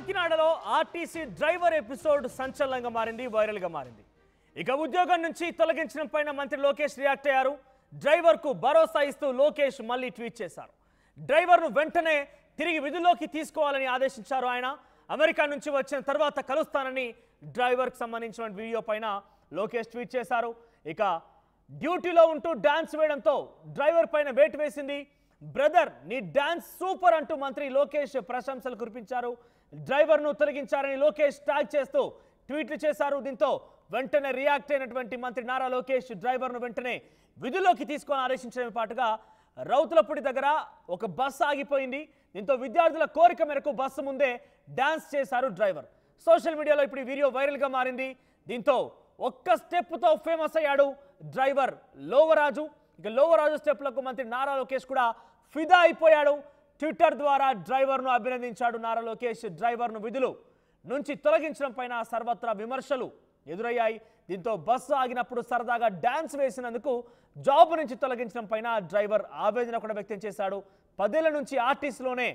కాకినాడలో RTC driver episode సంచలనంగా మారింది వైరల్గా మారింది. ఇక ఉద్యోగం నుంచి తొలగించడం పైన మంత్రి లోకేష్ రియాక్ట్ అయ్యారు. డ్రైవర్కు భరోసా ఇస్తూ లోకేష్ మళ్ళీ ట్వీట్ చేశారు. డ్రైవర్ను వెంటనే తిరిగి విధుల్లోకి తీసుకోవాలని ఆదేశించారు ఆయన. అమెరికా నుంచి వచ్చిన తర్వాత కలుస్తానని డ్రైవర్కు సంబంధించిన వీడియో పైన లోకేష్ ట్వీట్ చేశారు. ఇక డ్యూటీలో ఉంటూ డాన్స్ వేయడంతో డ్రైవర్ పైన వేటు వేసింది. బ్రదర్ నీ డాన్స్ సూపర్ అంటూ మంత్రి లోకేష్ ప్రశంసలు కురిపించారు. డ్రైవర్ను తొలగించారని లోకేష్ ట్యాగ్ చేస్తూ ట్వీట్లు చేశారు. దీంతో వెంటనే రియాక్ట్ అయినటువంటి మంత్రి నారా లోకేష్ డ్రైవర్ను వెంటనే విధుల్లోకి తీసుకొని ఆదేశించడమే పాటుగా రౌతులపూడి దగ్గర ఒక బస్సు ఆగిపోయింది. దీంతో విద్యార్థుల కోరిక మేరకు బస్సు ముందే డ్యాన్స్ చేశారు డ్రైవర్. సోషల్ మీడియాలో ఇప్పుడు వీడియో వైరల్గా మారింది. దీంతో ఒక్క స్టెప్తో ఫేమస్ అయ్యాడు డ్రైవర్ లోవరాజు. ఇక లోవరాజు స్టెప్లకు మంత్రి నారా లోకేష్ కూడా ఫిదా అయిపోయాడు. ట్విట్టర్ ద్వారా డ్రైవర్ను అభినందించాడు నారా లోకేష్. డ్రైవర్ను విధులు నుంచి తొలగించడం పైన సర్వత్రా విమర్శలు ఎదురయ్యాయి. దీంతో బస్సు ఆగినప్పుడు సరదాగా డ్యాన్స్ వేసినందుకు జాబ్ నుంచి తొలగించడం పైన డ్రైవర్ ఆవేదన కూడా వ్యక్తం చేశాడు. పదేళ్ళ నుంచి ఆర్టీసీలోనే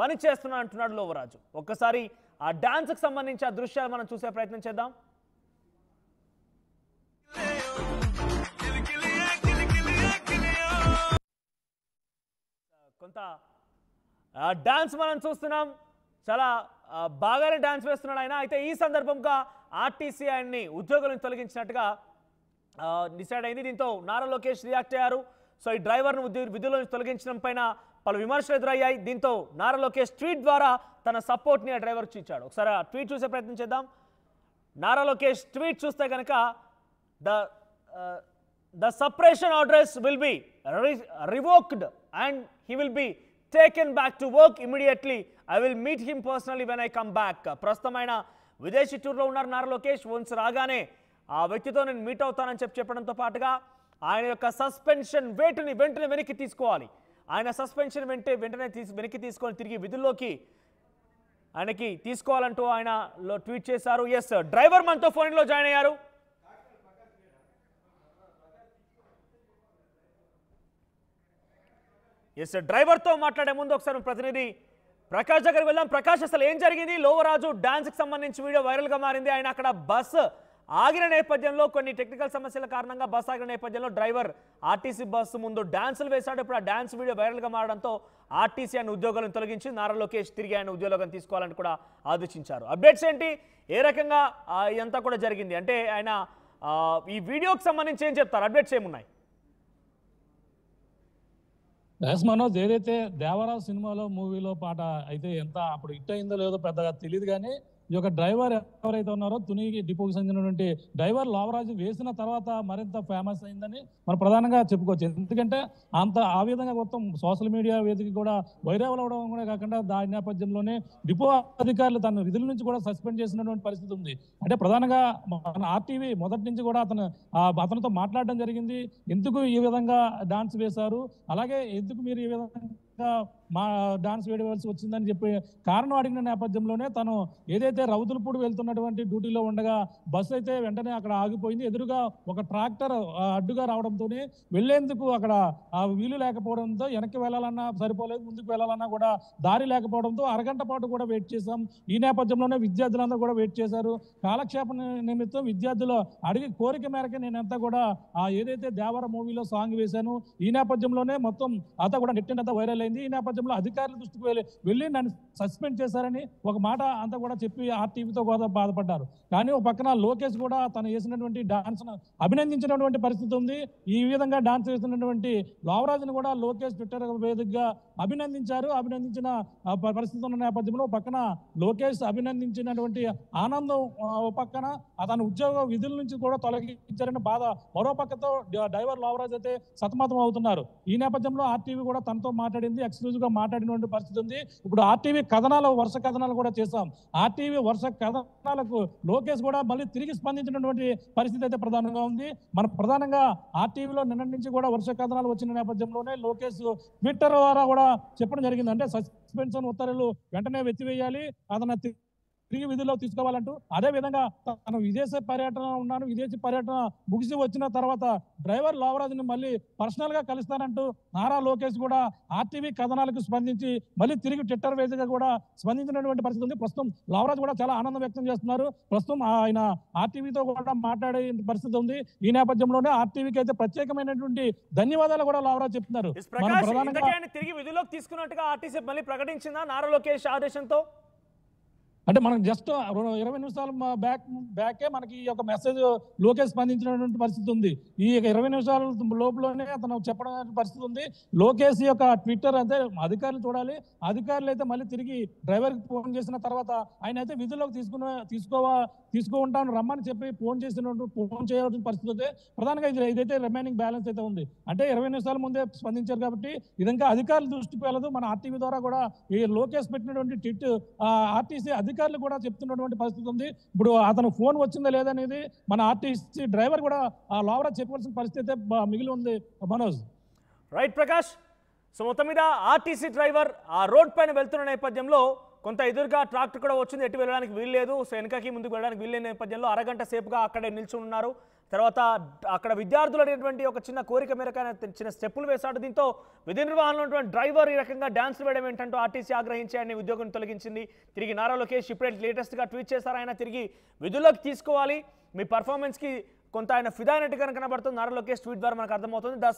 పని చేస్తున్నా అంటున్నాడు లోవరాజు. ఒక్కసారి ఆ డ్యాన్స్కు సంబంధించి ఆ దృశ్యాలు మనం చూసే ప్రయత్నం చేద్దాం. కొంత డాన్స్ మనం చూస్తున్నాం. చాలా బాగానే డాన్స్ వేస్తున్నాడు ఆయన. అయితే ఈ సందర్భంగా ఆర్టీసీ ఆయన్ని ఉద్యోగులను తొలగించినట్టుగా డిసైడ్ అయింది. దీంతో నారా లోకేష్ రియాక్ట్ అయ్యారు. సో ఈ డ్రైవర్ను విధుల నుంచి తొలగించడం పైన పలు విమర్శలు ఎదురయ్యాయి. దీంతో నారా లోకేష్ ట్వీట్ ద్వారా తన సపోర్ట్ని ఆ డ్రైవర్ ఇచ్చాడు ఒకసారి ఆ ట్వీట్ చూసే ప్రయత్నం చేద్దాం. నారా లోకేష్ ట్వీట్ చూస్తే కనుక the the separation orders will be revoked and he will be taken back to work immediately I will meet him personally when I come back ప్రస్తుతమైన విదేశీ టూర్లో ఉన్నారు నారా లోకేష్. వన్స్ రాగానే ఆ వ్యక్తితో నేను మీట్ అవుతానని చెప్పి చెప్పడంతో పాటుగా ఆయన యొక్క సస్పెన్షన్ వేటుని వెంటనే వెనక్కి తీసుకోవాలి. ఆయన సస్పెన్షన్ వెంటే వెంటనే తీసి వెనక్కి తీసుకొని తిరిగి విధుల్లోకి ఆయనకి తీసుకోవాలంటూ ఆయనలో ట్వీట్ చేశారు. ఎస్ డ్రైవర్ మనతో ఫోన్లో జాయిన్ అయ్యారు. ఎస్ డ్రైవర్తో మాట్లాడే ముందు ఒకసారి ప్రతినిధి ప్రకాష్ దగ్గరికి వెళ్దాం. ప్రకాష్ అసలు ఏం జరిగింది? లోవరాజు డాన్స్కి సంబంధించి వీడియో వైరల్గా మారింది. ఆయన అక్కడ బస్సు ఆగిన నేపథ్యంలో కొన్ని టెక్నికల్ సమస్యల కారణంగా బస్ ఆగిన నేపథ్యంలో డ్రైవర్ ఆర్టీసీ బస్సు ముందు డాన్సులు వేశాడు. ఇప్పుడు ఆ డాన్స్ వీడియో వైరల్గా మారడంతో ఆర్టీసీ ఆయన ఉద్యోగాలను తొలగించి నారా లోకేష్ తిరిగి ఆయన ఉద్యోగం తీసుకోవాలని కూడా ఆదేశించారు. అప్డేట్స్ ఏంటి? ఏ రకంగా ఇదంతా కూడా జరిగింది? అంటే ఆయన ఈ వీడియోకి సంబంధించి ఏం చెప్తారు? అప్డేట్స్ ఏమున్నాయి? ఎస్ మనోజ్ ఏదైతే దేవరావు సినిమాలో మూవీలో పాట అయితే ఎంత అప్పుడు హిట్ అయిందో లేదో పెద్దగా తెలియదు కానీ ఈ యొక్క డ్రైవర్ ఎవరైతే ఉన్నారో తునికి డిపోకి చెందినటువంటి డ్రైవర్ లావరాజు వేసిన తర్వాత మరింత ఫేమస్ అయిందని మనం ప్రధానంగా చెప్పుకోవచ్చు. ఎందుకంటే అంత ఆ విధంగా మొత్తం సోషల్ మీడియా వేదిక కూడా వైరల్ అవడం కూడా కాకుండా దాని నేపథ్యంలోనే డిపో అధికారులు తన విధుల నుంచి కూడా సస్పెండ్ చేసినటువంటి పరిస్థితి ఉంది. అంటే ప్రధానంగా మన ఆర్టీవీ మొదటి నుంచి కూడా అతను ఆ అతనితో మాట్లాడడం జరిగింది. ఎందుకు ఈ విధంగా డాన్స్ వేశారు? అలాగే ఎందుకు మీరు ఈ విధంగా మా డాన్స్ వేయవలసి వచ్చిందని చెప్పి కారణం అడిగిన నేపథ్యంలోనే తను ఏదైతే రౌతులపూడి వెళ్తున్నటువంటి డ్యూటీలో ఉండగా బస్సు అయితే వెంటనే అక్కడ ఆగిపోయింది. ఎదురుగా ఒక ట్రాక్టర్ అడ్డుగా రావడంతోనే వెళ్ళేందుకు అక్కడ వీలు లేకపోవడంతో వెనక్కి వెళ్ళాలన్నా సరిపోలేదు. ముందుకు వెళ్ళాలన్నా కూడా దారి లేకపోవడంతో అరగంట పాటు కూడా వెయిట్ చేశాం. ఈ నేపథ్యంలోనే విద్యార్థులందరూ కూడా వెయిట్ చేశారు. కాలక్షేపం నిమిత్తం విద్యార్థులు అడిగి కోరిక మేరకు నేనంతా కూడా ఆ ఏదైతే దేవర మూవీలో సాంగ్ వేశాను ఈ నేపథ్యంలోనే మొత్తం అంతా కూడా నెట్ వైరల్ అయింది. ఈ నేపథ్యం నేపథ్యంలో అధికారుల దృష్టికి వెళ్ళి వెళ్ళి నన్ను సస్పెండ్ చేశారని ఒక మాట అంతా కూడా చెప్పి ఆర్టీవీతో కూడా బాధపడ్డారు. కానీ ఒక పక్కన లోకేష్ కూడా తను వేసినటువంటి డాన్స్ అభినందించినటువంటి పరిస్థితి ఉంది. ఈ విధంగా డాన్స్ వేసినటువంటి లావరాజును కూడా లోకేష్ ట్విట్టర్ వేదికగా అభినందించారు. అభినందించిన పరిస్థితి ఉన్న నేపథ్యంలో పక్కన లోకేష్ అభినందించినటువంటి ఆనందం పక్కన అతని ఉద్యోగ విధుల నుంచి కూడా తొలగించారని బాధ మరో పక్కతో డ్రైవర్ లావరాజ్ అయితే సతమతం అవుతున్నారు. ఈ నేపథ్యంలో ఆర్టీవీ కూడా తనతో మాట్లాడింది. ఎక్స్క్లూజివ్గా మాట్లాడినటువంటి పరిస్థితి ఉంది. ఇప్పుడు ఆర్టీవీ కథనాలు వరుస కథనాలు కూడా చేశాం. ఆర్టీవీ వరుస కథనాలకు లోకేష్ కూడా మళ్ళీ తిరిగి స్పందించినటువంటి పరిస్థితి అయితే ప్రధానంగా ఉంది. మన ప్రధానంగా ఆర్టీవీలో నిన్న నుంచి కూడా వరుస కథనాలు వచ్చిన నేపథ్యంలోనే లోకేష్ ట్విట్టర్ ద్వారా కూడా చెప్పడం జరిగింది. అంటే సస్పెన్షన్ ఉత్తర్వులు వెంటనే వెత్తివేయాలి అతను తిరిగి విధుల్లో తీసుకోవాలంటూ అదే విధంగా తను విదేశీ పర్యటన ఉన్నాను విదేశీ పర్యటన ముగిసి వచ్చిన తర్వాత డ్రైవర్ లోవరాజుని మళ్ళీ పర్సనల్గా కలుస్తానంటూ నారా లోకేష్ కూడా ఆర్టీవీ కథనాలకు స్పందించి మళ్ళీ తిరిగి ట్విట్టర్ వేదికగా కూడా స్పందించినటువంటి పరిస్థితి ఉంది. ప్రస్తుతం లావరాజ్ కూడా చాలా ఆనందం వ్యక్తం చేస్తున్నారు. ప్రస్తుతం ఆయన ఆర్టీవీతో కూడా మాట్లాడే పరిస్థితి ఉంది. ఈ నేపథ్యంలోనే ఆర్టీవీకి అయితే ప్రత్యేకమైనటువంటి ధన్యవాదాలు కూడా లావరాజ్ చెప్తున్నారు. తిరిగి విధుల్లోకి తీసుకున్నట్టుగా ఆర్టీసీ మళ్ళీ ప్రకటించిందా నారా లోకేష్ ఆదేశంతో? అంటే మనం జస్ట్ ఇరవై నిమిషాలు బ్యాక్ బ్యాకే మనకి ఈ యొక్క మెసేజ్ లోకేష్ స్పందించినటువంటి పరిస్థితి ఉంది. ఈ ఇరవై నిమిషాల లోపలనే అతను చెప్పడం పరిస్థితి ఉంది. లోకేష్ యొక్క ట్విట్టర్ అయితే అధికారులు చూడాలి. అధికారులు అయితే మళ్ళీ తిరిగి డ్రైవర్కి ఫోన్ చేసిన తర్వాత ఆయన అయితే విధుల్లోకి తీసుకున్న తీసుకోవా తీసుకుంటాను రమ్మని చెప్పి ఫోన్ చేసిన ఫోన్ చేయాల్సిన పరిస్థితి అయితే ప్రధానంగా ఇది ఇదైతే రిమైనింగ్ బ్యాలెన్స్ అయితే ఉంది. అంటే ఇరవై నిమిషాల ముందే స్పందించారు కాబట్టి ఇది అధికారుల దృష్టికి వెళ్ళదు. మన ఆర్టీవీ ద్వారా కూడా ఈ లోకేష్ పెట్టినటువంటి ట్విట్ ఆర్టీసీ అధికారులు కూడా చెప్తున్నటువంటి పరిస్థితి ఉంది. ఇప్పుడు అతను ఫోన్ వచ్చిందా లేదనేది మన ఆర్టీసీ డ్రైవర్ కూడా ఆ లోవరా చెప్పవలసిన పరిస్థితి మిగిలి ఉంది. మనోజ్. రైట్ ప్రకాష్ సో మొత్తం మీద ఆర్టీసీ డ్రైవర్ ఆ రోడ్ పైన వెళ్తున్న నేపథ్యంలో కొంత ఎదురుగా ట్రాక్టర్ కూడా వచ్చింది. ఎటు వెళ్ళడానికి వీల్లేదు. సో వెనకకి ముందుకు వెళ్ళడానికి వీల్లేని నేపథ్యంలో అరగంట సేపుగా అక్కడే నిల్చుని ఉన్నారు. తర్వాత అక్కడ విద్యార్థులు అనేటువంటి ఒక చిన్న కోరిక మేరకు ఆయన చిన్న స్టెప్పులు వేశాడు. దీంతో విధి నిర్వహణలో ఉన్నటువంటి డ్రైవర్ ఈ రకంగా డ్యాన్స్ వేయడం ఏంటంటూ ఆర్టీసీ ఆగ్రహించి ఆయన ఉద్యోగం తొలగించింది. తిరిగి నారా లోకేష్ ఇప్పుడే లేటెస్ట్గా ట్వీట్ చేశారు. ఆయన తిరిగి విధుల్లోకి తీసుకోవాలి. మీ పర్ఫార్మెన్స్కి కొంత ఆయన ఫిదా అయినట్టుగా కనబడుతుంది. నారా లోకేష్ ట్వీట్ ద్వారా మనకు అర్థమవుతుంది. The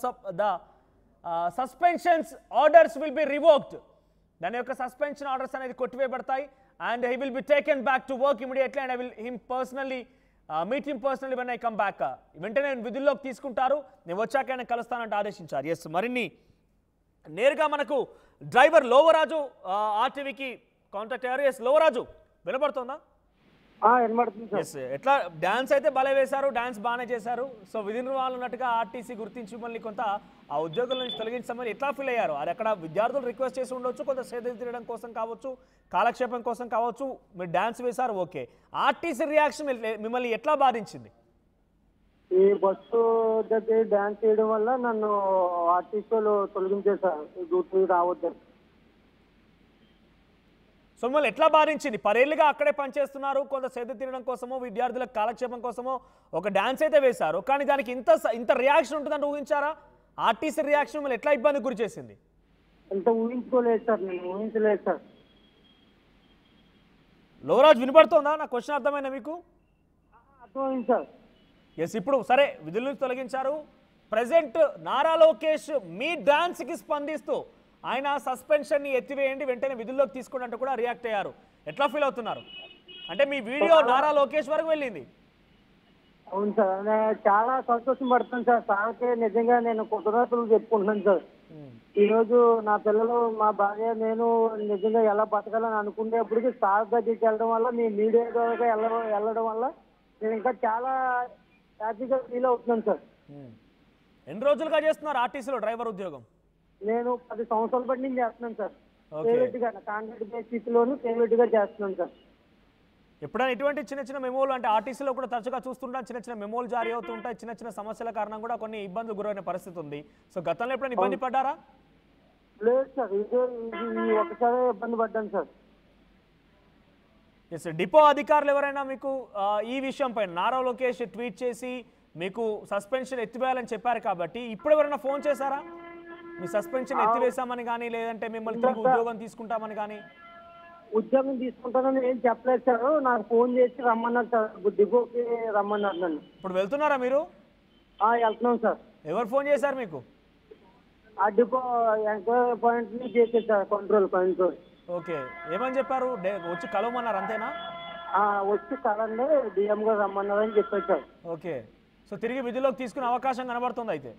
the suspensions orders will be revoked. దాని యొక్క సస్పెన్షన్ ఆర్డర్స్ అనేది కొట్టివేయబడతాయి. And he will be taken back to work immediately and I will him personally meet him personally when I come back వెంటనే నేను విధుల్లోకి తీసుకుంటారు. నేను వచ్చాక ఆయన కలుస్తానంటే ఆదేశించారు. ఎస్ మరిన్ని. నేరుగా మనకు డ్రైవర్ లోవరాజు ఆర్టీవీకి కాంటాక్ట్ అయ్యారు. ఎస్ లోవరాజు వినపడుతుందా? ఎట్లా డాన్స్ అయితే భలే వేశారు డాన్స్ బాగానే చేశారు. సో విధి నిర్వహణలు ఉన్నట్టుగా ఆర్టీసీ గుర్తించి మళ్ళీ కొంత ఆ ఉద్యోగుల నుంచి తొలగించమని ఎట్లా ఫీల్ అయ్యారు? అది అక్కడ విద్యార్థులు రిక్వెస్ట్ చేసి ఉండొచ్చు కొంత సేద తీయడం కోసం కావచ్చు కాలక్షేపం కోసం కావచ్చు మీరు డాన్స్ వేశారు ఓకే. ఆర్టీసీ రియాక్షన్ మిమ్మల్ని ఎట్లా బాధించింది? ఈ బస్సు దగ్గర డాన్స్ చేయడం వల్ల నన్ను ఆర్టీసీలు తొలగించేశారు. డ్యూటీ రావద్దని. సో మిమ్మల్ని ఎట్లా బాధించింది? పదేళ్ళుగా అక్కడే పనిచేస్తున్నారు కొంత సేద తీరడం కోసమో విద్యార్థులకు కాలక్షేపం కోసమో ఒక డాన్స్ అయితే వేశారు. కానీ దానికి ఇంత ఇంత రియాక్షన్ ఉంటుందని ఊహించారా? ఆర్టీసీ రియాక్షన్ మిమ్మల్ని ఎట్లా ఇబ్బంది గురి చేసింది? ఎంత ఊహించుకోలేదు సార్ నేను ఊహించలేదు సార్. లోరాజ్ వినపడుతోందా నా క్వశ్చన్ అర్థమైనా మీకు? అర్థమైంది సార్. ఎస్ ఇప్పుడు సరే విధుల నుంచి తొలగించారు. ప్రజెంట్ నారా లోకేష్ మీ డాన్స్కి స్పందిస్తూ ఆయన సస్పెన్షన్ని ఎత్తివేయండి వెంటనే విధుల్లోకి తీసుకున్నట్టు కూడా రియాక్ట్ అయ్యారు. ఎట్లా ఫీల్ అవుతున్నారు? అంటే మీ వీడియో నారా లోకేష్ వరకు వెళ్ళింది. అవును సార్. నేను చాలా సంతోషం పడుతున్నాను సార్. సార్కి నిజంగా నేను కృతజ్ఞతలు చెప్పుకుంటున్నాను సార్. ఈ రోజు నా పిల్లలు మా భార్య నేను నిజంగా ఎలా బతకాలని అనుకునేప్పటికీ సార్ దగ్గరికి వెళ్ళడం వల్ల మీ మీడియా ద్వారా వెళ్ళడం వెళ్ళడం వల్ల నేను ఇంకా చాలా హ్యాపీగా ఫీల్ అవుతున్నాను సార్. ఎన్ని రోజులుగా చేస్తున్నారు ఆర్టీసీలో డ్రైవర్ ఉద్యోగం? నేను పది సంవత్సరాల బట్టి నేను చేస్తున్నాను సార్. ప్రైవేట్గా కాంట్రాక్ట్ బేసిస్ లోను ప్రైవేట్గా చేస్తున్నాను సార్. ఎప్పుడైనా ఇటువంటి చిన్న చిన్న మెమోలు అంటే ఆర్టీసీలో కూడా తరచుగా చూస్తుంటాం చిన్న చిన్న మెమోలు జారీ అవుతుంటాయి చిన్న చిన్న సమస్యల కారణం కూడా కొన్ని ఇబ్బందులు గురైన పరిస్థితి ఉంది. సో గతంలో ఎప్పుడైనా ఇబ్బంది పడ్డారా? లేదు సార్ ఇదే ఇది ఈ ఒకసారి ఇబ్బంది పడ్డాను సార్. ఎస్ డిపో అధికారులు ఎవరైనా మీకు ఈ విషయం పైన నారా లోకేష్ ట్వీట్ చేసి మీకు సస్పెన్షన్ ఎత్తివేయాలని చెప్పారు కాబట్టి ఇప్పుడు ఎవరైనా ఫోన్ చేశారా? మీ సస్పెన్షన్ ఎత్తివేశామని కానీ లేదంటే మిమ్మల్ని తిరిగి ఉద్యోగం తీసుకుంటామని కానీ? ఉద్యోగం తీసుకుంటానని ఏం చెప్పలేదు సార్. నాకు ఫోన్ చేసి రమ్మన్నారు సార్. డిపోకి రమ్మన్నారు నన్ను. ఇప్పుడు వెళ్తున్నారా మీరు? ఆ, వెళ్తున్నాం సార్. ఎవరు ఫోన్ చేశారు మీకు? ఆ డిపో ఎంక్వైరీ పాయింట్ని చేసేది సార్ కంట్రోల్ కంట్రోల్ ఓకే. ఏమని చెప్పారు? డే- వచ్చి కలవమన్నారు అంతేనా? ఆ, వచ్చి కలండి డిఎం గారు రమ్మన్నారని చెప్పారు సార్. ఓకే. సో తిరిగి విధుల్లోకి తీసుకునే అవకాశం కనబడుతుంది అయితే?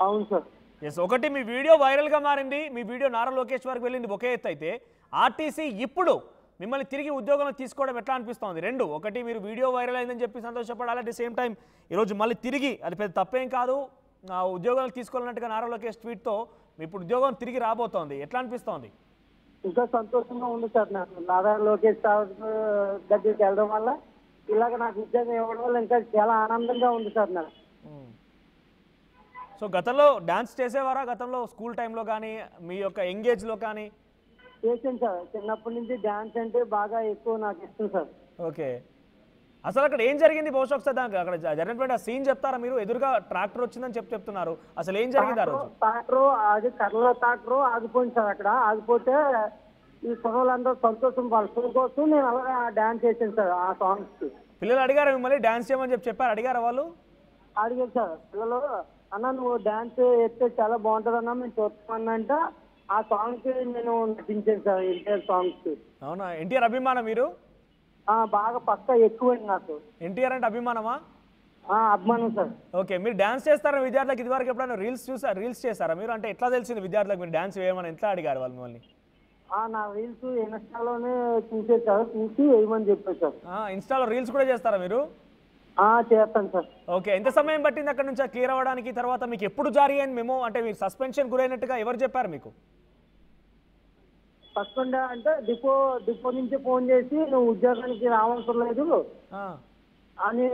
అవును సార్. ఎస్ ఒకటి మీ వీడియో వైరల్గా మారింది. మీ వీడియో నారా లోకేష్ వరకు వెళ్ళింది ఒకే ఎత్తు అయితే. ఆర్టీసీ ఇప్పుడు మిమ్మల్ని తిరిగి ఉద్యోగంలో తీసుకోవడం ఎట్లా అనిపిస్తోంది? రెండు ఒకటి మీరు వీడియో వైరల్ అయిందని చెప్పి సంతోషపడాలి అట్ ది సేమ్ టైం ఈరోజు మళ్ళీ తిరిగి అది పెద్ద తప్పేం కాదు ఉద్యోగాలు తీసుకోవాలన్నట్టుగా నారా లోకేష్ ట్వీట్తో మీ ఇప్పుడు ఉద్యోగం తిరిగి రాబోతోంది. ఎట్లా అనిపిస్తోంది? ఇంకా సంతోషంగా ఉంది సార్ నాకు. నారా లోకేష్ దగ్గరికి వెళ్ళడం వల్ల ఇలాగ నాకు ఉద్యోగం ఇవ్వడం వల్ల ఇంకా చాలా ఆనందంగా ఉంది సార్ నాకు. సో గతంలో డాన్స్ చేసేవారా? గతంలో స్కూల్ టైంలో కానీ మీ యొక్క ఎంగేజ్లో కానీ? చేశాను సార్. చిన్నప్పటి నుంచి డాన్స్ అంటే బాగా ఎక్కువ నాకు ఇష్టం సార్. ఓకే. అసలు అక్కడ ఏం జరిగింది బహుశా ఒకసారి దానికి అక్కడ జరిగినటువంటి ఆ సీన్ చెప్తారా మీరు? ఎదురుగా ట్రాక్టర్ వచ్చిందని చెప్పి చెప్తున్నారు. అసలు ఏం జరిగింది ఆ రోజు? టాక్టర్ అది కర్రల టాక్టర్ ఆగిపోయింది సార్ అక్కడ. ఆగిపోతే ఈ కుర్రలందరూ సంతోషం వాళ్ళ కోసం నేను అలాగా డాన్స్ చేశాను సార్ ఆ సాంగ్స్కి పిల్లలు అడిగారా మిమ్మల్ని? డాన్స్ చేయమని చెప్పి చెప్పారు? అడిగారా వాళ్ళు? అడిగారు సార్. పిల్లలు అన్న నువ్వు డాన్స్ వేస్తే చాలా బాగుంటుంది అన్న మేము చూస్తామన్నా అంటే ఆ సాంగ్కి నేను నటించాను సార్ ఎన్టీఆర్ సాంగ్స్ అవునా? ఎన్టీఆర్ అభిమానం మీరు? ఆ, బాగా పక్క ఎక్కువైంది నాకు. ఎన్టీఆర్ అంటే అభిమానమా? ఆ, అభిమానం సార్. ఓకే మీరు డాన్స్ చేస్తారా విద్యార్థులకు ఇదివరకు ఎప్పుడైనా రీల్స్ చూసారా రీల్స్ చేస్తారా మీరు అంటే ఎట్లా తెలిసింది విద్యార్థులకు మీరు డాన్స్ వేయమని? ఎట్లా అడిగారు వాళ్ళు మిమ్మల్ని? ఆ, నా రీల్స్ ఇన్స్టాలోనే చూసేది సార్ చూసి వేయమని చెప్పారు సార్. ఇన్స్టాలో రీల్స్ కూడా చేస్తారా మీరు? చేస్తాను సార్. ఓకే ఎంత సమయం పట్టింది అక్కడ నుంచి క్లియర్ అవ్వడానికి? తర్వాత మీకు ఎప్పుడు జారీ అయింది మేము? అంటే మీరు సస్పెన్షన్ గురైనట్టుగా ఎవరు చెప్పారు మీకు? ఉండే అంటే డిపో డిపో నుంచి ఫోన్ చేసి నువ్వు ఉద్యోగానికి రావాల్సిన లేదు. అని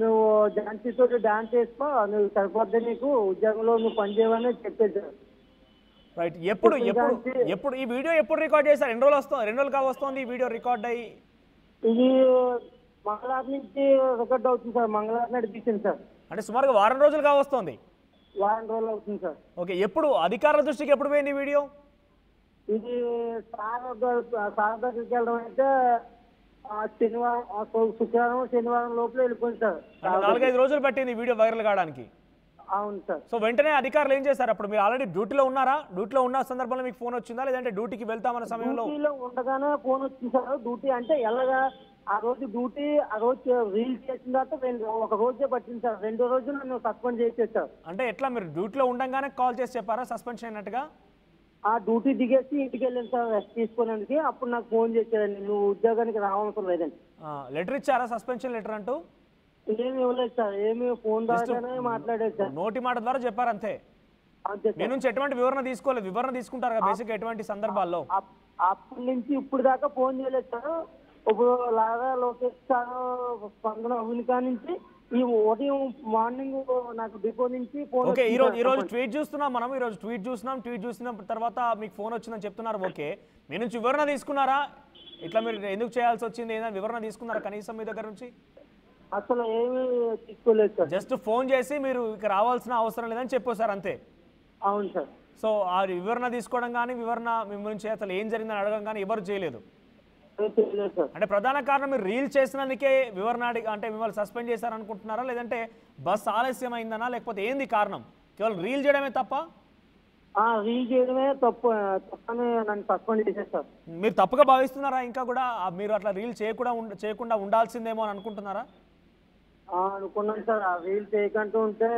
నువ్వు డాన్స్ తోటి డాన్స్ చేసుకో నువ్వు సరిపోద్ది నీకు ఉద్యోగంలో నువ్వు పని చేయమని చెప్పేది సార్. రైట్ ఎప్పుడు ఎప్పుడు ఎప్పుడు ఈ వీడియో ఎప్పుడు రికార్డ్ చేశారు? ఎన్ని రోజులు వస్తుంది రెండు రోజులు కావ వస్తుంది ఈ వీడియో రికార్డ్ అయ్యి? ఇది మంగళవారం నుంచి రికార్డ్ అవుతుంది సార్. మంగళవారం నాడు తీసింది సార్. అంటే సుమారుగా వారం రోజులు కావ వస్తుంది వారం రోజులు అవుతుంది సార్. ఓకే ఎప్పుడు అధికారుల దృష్టికి ఎప్పుడు పోయింది ఈ వీడియో? ఇది సార్ సార్ దగ్గరికి వెళ్ళడం అయితే ఆ, శనివారం శుక్రవారం శనివారం లోపల వెళ్ళిపోయింది సార్. నాలుగైదు రోజులు పట్టింది వీడియో వైరల్ కావడానికి. అవును సార్. సో వెంటనే అధికారులు ఏం చేశారు? అప్పుడు మీరు ఆల్రెడీ డ్యూటీలో ఉన్నారా? డ్యూటీలో ఉన్న సందర్భంలో మీకు ఫోన్ వచ్చిందా? లేదంటే డ్యూటీకి వెళ్తామన్న సమయంలో డ్యూటీలో ఉండగానే ఫోన్ వచ్చింది సార్. డ్యూటీ అంటే ఎలాగా? ఆ రోజు డ్యూటీ ఆ రోజు రీల్ చేసిన తర్వాత ఒక రోజే పట్టింది సార్. రెండో రోజు నన్ను సస్పెండ్ చేసేది సార్. అంటే ఎట్లా? మీరు డ్యూటీలో ఉండగానే కాల్ చేసి చెప్పారా సస్పెన్షన్ అయినట్టుగా? ఆ డ్యూటీ దిగేసి ఇంటికి వెళ్ళాను సార్ రెస్ట్ తీసుకోవడానికి. అప్పుడు నాకు ఫోన్ చేశారండి. నువ్వు ఉద్యోగానికి రావాల్సిన లేదండి. లెటర్ ఇచ్చారా సస్పెన్షన్ లెటర్ అంటూ? ఏమి ఇవ్వలేదు సార్ ఏమి ఫోన్ ద్వారానే మాట్లాడేది సార్. నోటి మాట ద్వారా చెప్పారు అంతే. అంతే మీ సార్ నుంచి ఎటువంటి వివరణ తీసుకోలేదు. వివరణ తీసుకుంటారు కదా బేసిక్ ఎటువంటి సందర్భాల్లో? అప్- అప్పటి నుంచి ఇప్పుడు దాకా ఫోన్ చేయలేదు సార్. ఇప్పుడు లాగా లోకేష్ సార్ స్పందన అవునికా నుంచి ఈ ఉదయం మార్నింగ్ నాకు డిపో నుంచి ఫోన్ ఓకే ఈ వచ్చింది రోజు సార్. ఈ రోజు ట్వీట్ చూస్తున్నాం మనం ఈ రోజు ట్వీట్ చూస్తున్నాం ట్వీట్ చూసిన తర్వాత మీకు ఫోన్ వచ్చిందని చెప్తున్నారు ఓకే. మీ నుంచి వివరణ తీసుకున్నారా? ఇట్లా మీరు ఎందుకు చేయాల్సి వచ్చింది? ఏదైనా వివరణ తీసుకున్నారా కనీసం మీ దగ్గర నుంచి? అసలు ఏమీ తీసుకోలేదు సార్. జస్ట్ ఫోన్ చేసి మీరు ఇక రావాల్సిన అవసరం లేదని చెప్పేశారు అంతే. అవును సార్. సో ఆ వివరణ తీసుకోవడం కానీ వివరణ మిమ్మల్ని అసలు ఏం జరిగిందని అడగడం కానీ ఎవరు చేయలేదు. సార్. అంటే ప్రధాన కారణం మీరు రీల్ చేసినందుకే వివరణ అంటే మిమ్మల్ని సస్పెండ్ చేశారనుకుంటున్నారా లేదంటే బస్ ఆలస్యం అయిందనా లేకపోతే ఏంది కారణం? కేవలం రీల్ చేయడమే తప్ప? రీల్ చేయడమే తప్పు తప్పని నన్ను సస్పెండ్ సార్. మీరు తప్పుగా భావిస్తున్నారా ఇంకా కూడా? మీరు అట్లా రీల్ చేయకుండా చేయకుండా ఉండాల్సిందేమో అని అనుకుంటున్నారా? అనుకున్నాను సార్. ఆ రీల్ చేయకంటూ ఉంటే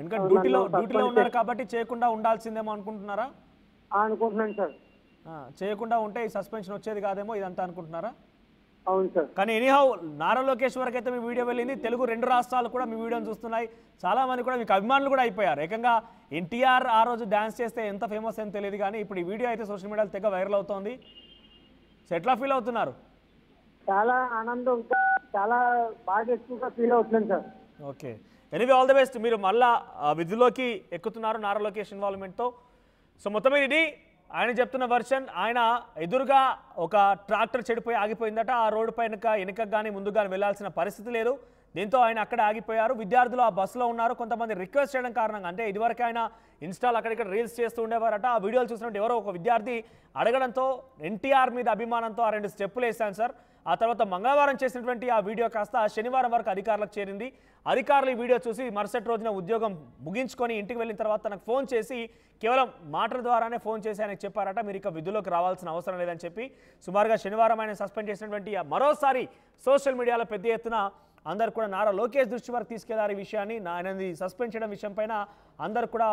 ఎందుకంటే డ్యూటీలో డ్యూటీలో ఉన్నారు కాబట్టి చేయకుండా ఉండాల్సిందేమో అనుకుంటున్నారా? అనుకుంటున్నాను సార్. చేయకుండా ఉంటే ఈ సస్పెన్షన్ వచ్చేది కాదేమో ఇదంతా అనుకుంటున్నారా? అవును సార్. కానీ ఎనీహౌ నారా లోకేష్ వరకు అయితే మీ వీడియో వెళ్ళింది. తెలుగు రెండు రాష్ట్రాలు కూడా మీ వీడియోని చూస్తున్నాయి. చాలా మంది కూడా మీకు అభిమానులు కూడా అయిపోయారు. ఏకంగా ఎన్టీఆర్ ఆ రోజు డ్యాన్స్ చేస్తే ఎంత ఫేమస్ అని తెలియదు కానీ ఇప్పుడు ఈ వీడియో అయితే సోషల్ మీడియాలో తెగ వైరల్ అవుతోంది. ఎట్లా ఫీల్ అవుతున్నారు? చాలా ఆనందం చాలా బాగా ఎక్కువగా ఫీల్ అవుతున్నాను sir. Okay. Anyway all the best. మీరు మళ్ళా విధుల్లోకి ఎక్కుతున్నారు నారా లోకేష్ ఇన్వాల్వ్మెంట్తో సో మొత్తం ఇది ఆయన చెప్తున్న వర్షన్ ఆయన ఎదురుగా ఒక ట్రాక్టర్ చెడిపోయి ఆగిపోయిందట. ఆ రోడ్డు పైన వెనుక కానీ ముందు కానీ వెళ్ళాల్సిన పరిస్థితి లేదు. దీంతో ఆయన అక్కడ ఆగిపోయారు. విద్యార్థులు ఆ బస్సులో ఉన్నారు. కొంతమంది రిక్వెస్ట్ చేయడం కారణంగా అంటే ఇదివరకు ఆయన ఇన్స్టాల్ అక్కడిక్కడ రీల్స్ చేస్తూ ఉండేవారట. ఆ వీడియోలు చూసినట్టు ఎవరో ఒక విద్యార్థి అడగడంతో ఎన్టీఆర్ మీద అభిమానంతో ఆ రెండు స్టెప్పులు వేశాను సార్. ఆ తర్వాత మంగళవారం చేసినటువంటి ఆ వీడియో కాస్త శనివారం వరకు అధికారులకు చేరింది. అధికారులు ఈ వీడియో చూసి మరుసటి రోజున ఉద్యోగం ముగించుకొని ఇంటికి వెళ్ళిన తర్వాత తనకు ఫోన్ చేసి కేవలం మాటల ద్వారానే ఫోన్ చేసి ఆయనకు చెప్పారట మీరు ఇక విధుల్లోకి రావాల్సిన అవసరం లేదని చెప్పి. సుమారుగా శనివారం ఆయన సస్పెండ్ చేసినటువంటి మరోసారి సోషల్ మీడియాలో పెద్ద ఎత్తున అందరు కూడా నారా లోకేష్ దృష్టి వరకు తీసుకెళ్ళారు ఈ విషయాన్ని. నా- ఆయనది సస్పెండ్ చేయడం విషయం పైన అందరు కూడా